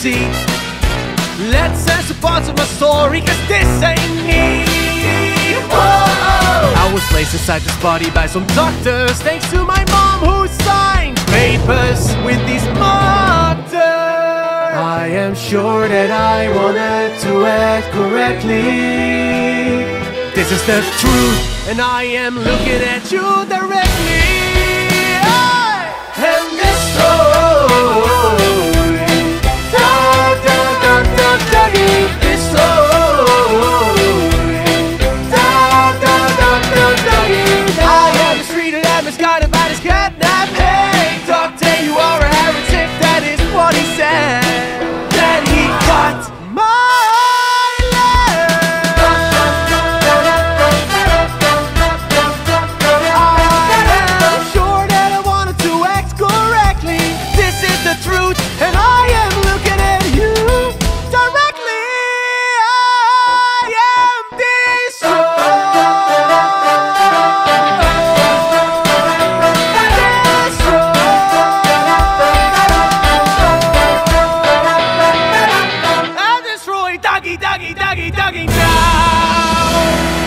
see. Let's answer parts of my story, cause this ain't me. Whoa! I was placed inside this body by some doctors, thanks to my mom who signed papers with these markers. I am sure that I wanted to act correctly. This is the truth, and I am looking at you directly. got it doggy, doggy, doggy now.